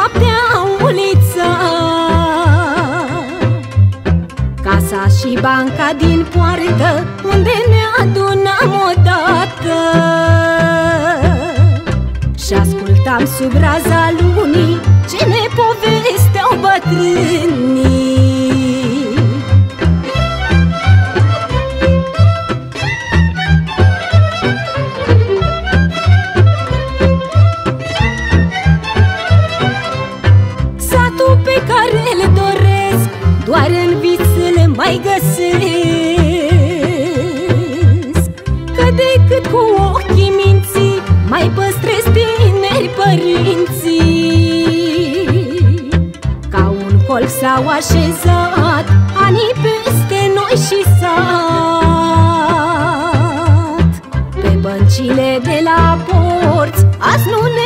noaptea ulița Casa și banca din poartă Unde ne adunam odată. Și ascultam sub raza lunii Ce ne povesteau bătrâni mai găsesc. Că decât cu ochii minții Mai păstrez tineri părinții. Ca un colț s-au așezat Anii peste noi și sat. Pe băncile de la porți Azi nu ne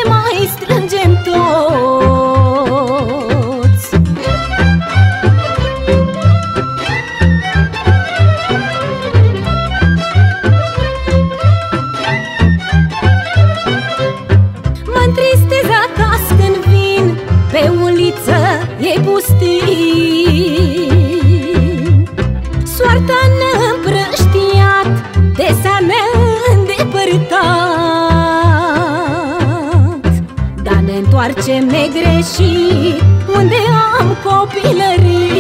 Dar ne întoarcem negreșit Unde am copilărit.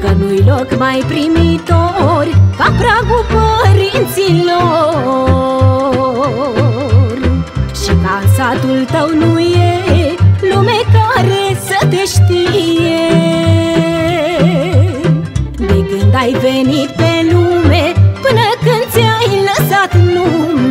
Că nu-i loc mai primitor Ca pragul părinților. Și ca în satul tău nu e Lume care să te știe. De când ai venit pe lume Până când ți-ai lăsat nume